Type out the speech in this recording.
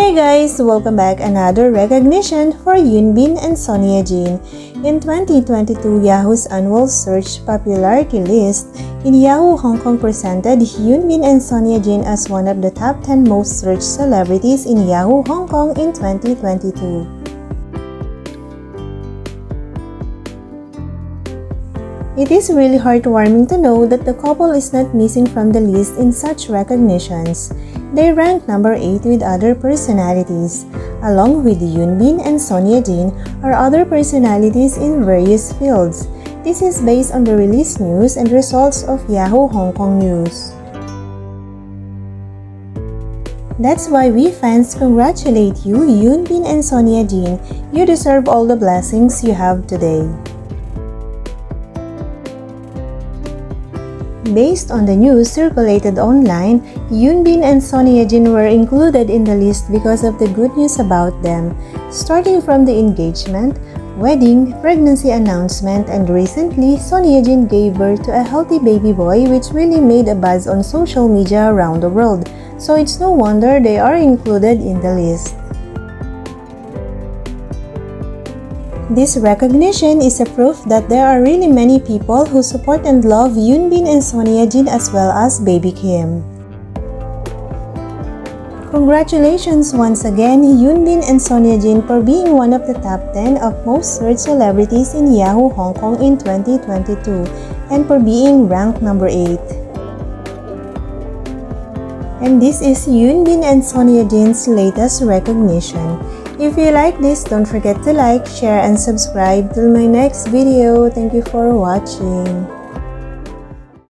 Hi guys! Welcome back another recognition for Hyun Bin and Son Ye-jin. In 2022 Yahoo's annual search popularity list, in Yahoo Hong Kong presented Hyun Bin and Son Ye-jin as one of the top 10 most searched celebrities in Yahoo Hong Kong in 2022. It is really heartwarming to know that the couple is not missing from the list in such recognitions. They rank number 8 with other personalities. Along with Hyun Bin and Son Ye-jin are other personalities in various fields. This is based on the release news and results of Yahoo Hong Kong News. That's why we fans congratulate you, Hyun Bin and Son Ye-jin. You deserve all the blessings you have today. Based on the news circulated online, Hyun Bin and Son Ye-jin were included in the list because of the good news about them, starting from the engagement, wedding, pregnancy announcement, and recently, Son Ye-jin gave birth to a healthy baby boy which really made a buzz on social media around the world, so it's no wonder they are included in the list. This recognition is a proof that there are really many people who support and love Hyun Bin and Son Ye-jin as well as Baby Kim. Congratulations once again Hyun Bin and Son Ye-jin for being one of the top 10 of most searched celebrities in Yahoo Hong Kong in 2022 and for being ranked number 8. And this is Hyun Bin and Son Ye-jin's latest recognition. If you like this, don't forget to like, share, and subscribe till my next video. Thank you for watching.